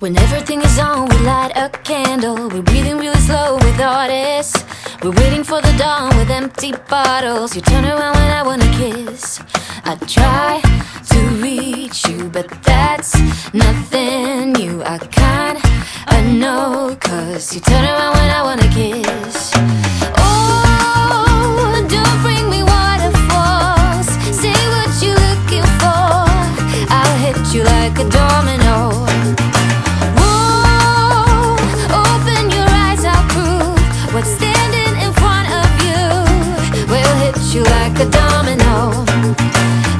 When everything is on, we light a candle. We're breathing really slow with artists. We're waiting for the dawn with empty bottles. You turn around when I wanna kiss. I try to reach you, but that's nothing new. I kinda know, cause you turn around when I wanna kiss. you like a domino.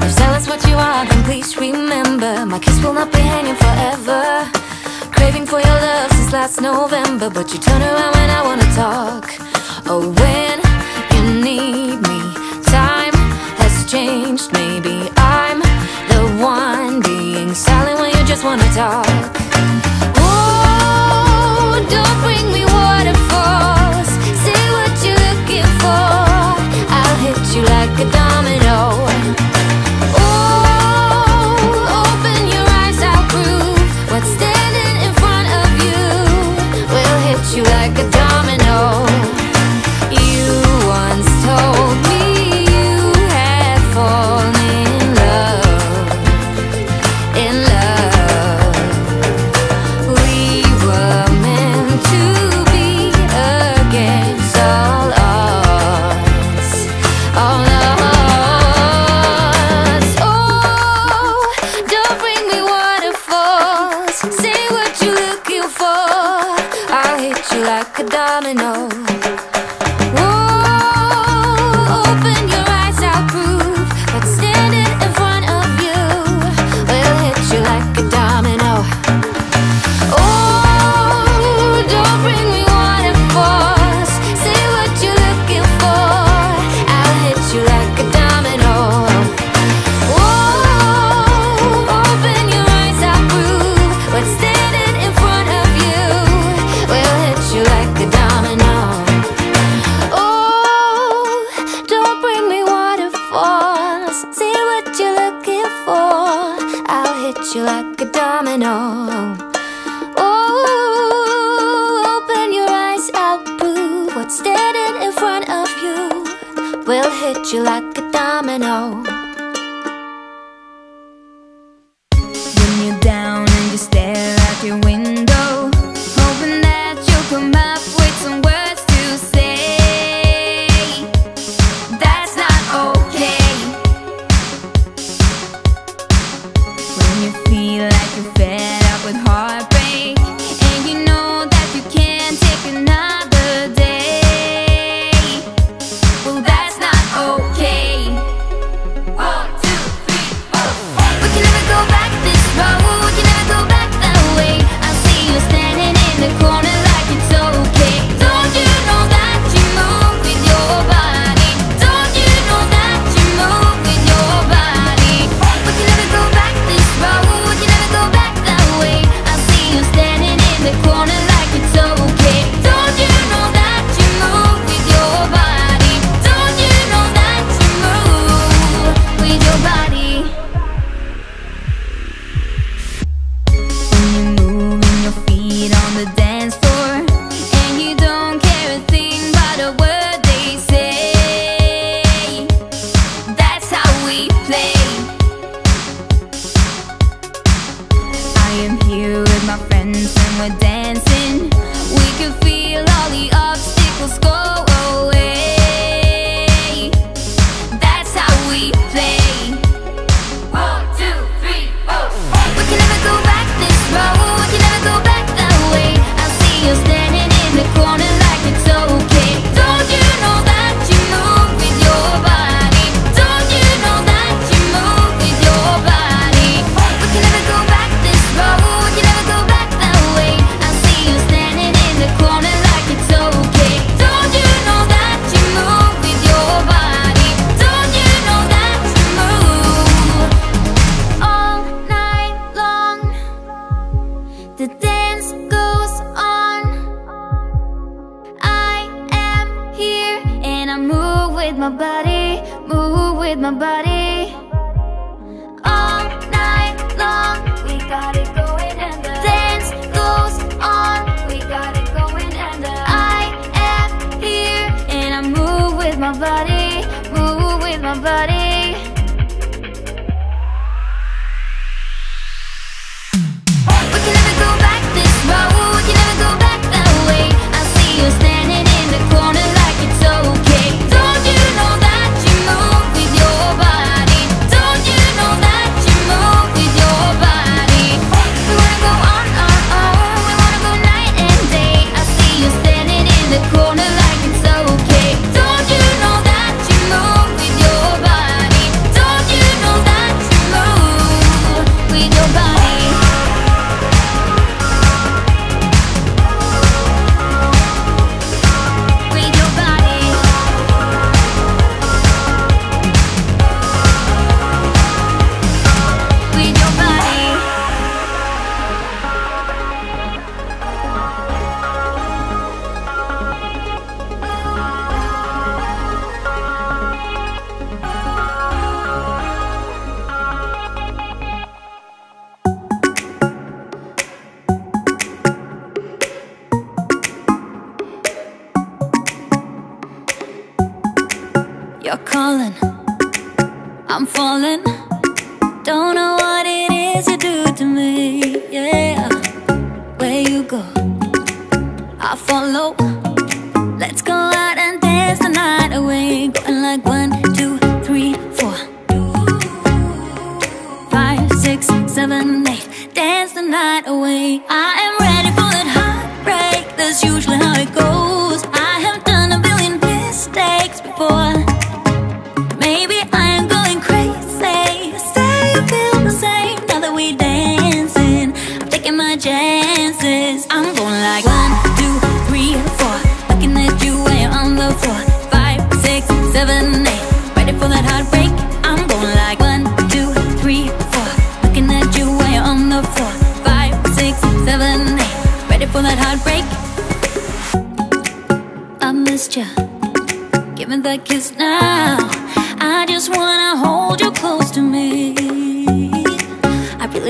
If us what you are, then please remember My kiss will not be hanging forever. Craving for your love since last November But you turn around when I wanna talk. Oh, when you need me Time has changed, maybe I'm the one Being silent when you just wanna talk. a domino. We'll hit you like with my body, move with my body. All night long, we got it going and the dance goes on, we got it going and the I am here and I move with my body. You're calling, I'm falling. Don't know what it is you do to me. Yeah, where you go, I follow. Let's go out and dance the night away. Going like one,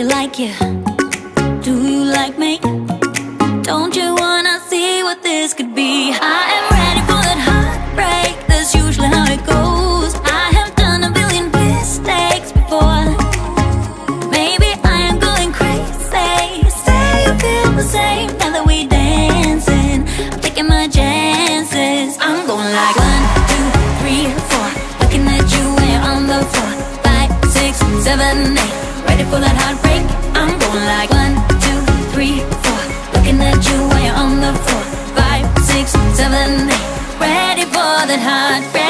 really like you. Do you like me? Don't you wanna see what this could be? I am ready for that heartbreak. That's usually how it goes. I have done a billion mistakes before. Maybe I am going crazy. Say you feel the same now that we're dancing. I'm taking my chances. I'm going like one, two, three, four. Looking at you when you're on the floor. Five, six, seven, eight. Ready for that heartbreak? That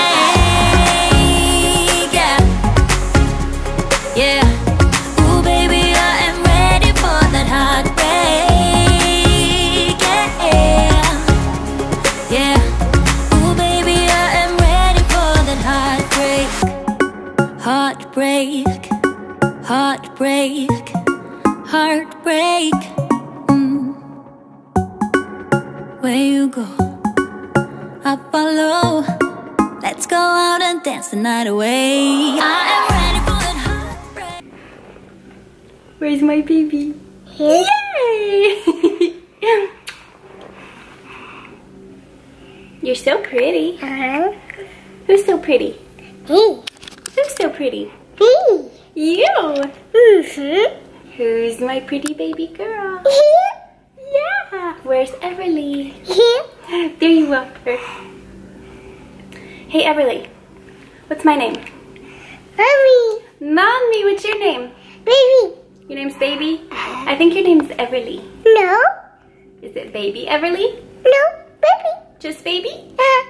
I follow. Let's go out and dance the night away. I am ready for that heartbreak. Where's my baby? Yay! You're so pretty. Uh-huh. Who's so pretty? Me. Who's so pretty? Me. You! Mm-hmm. Who's my pretty baby girl? Where's Everly? Here. There you are. Hey Everly, what's my name? Mommy. Mommy, what's your name? Baby. Your name's Baby? I think your name's Everly. No. Is it Baby Everly? No. Baby. Just Baby? Uh.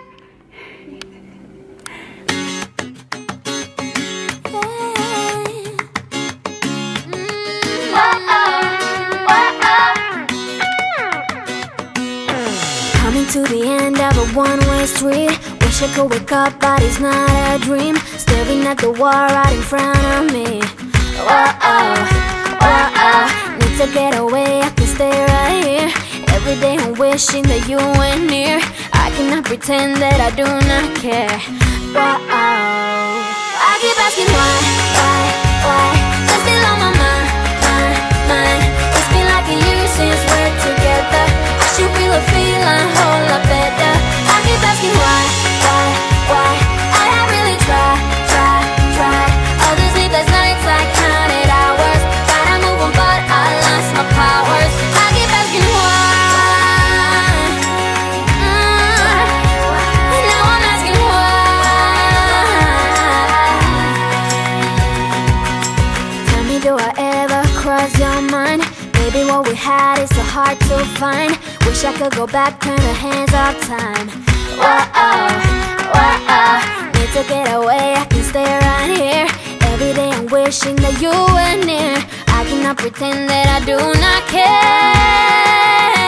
Street Wish I could wake up, but it's not a dream. Staring at the wall right in front of me. Whoa-oh, whoa-oh Need to get away, I can stay right here. Every day I'm wishing that you were near. I cannot pretend that I do not care. Whoa-oh I keep asking why, why, why? You're still on my mind, mind, mind. It's been like a year since we're together. I should feel a feeling whole lot better asking why, hard to find. Wish I could go back, turn the hands off time. Whoa, whoa, need to get away. I can stay right here. Every day I'm wishing that you were near. I cannot pretend that I do not care.